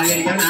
Hallelujah.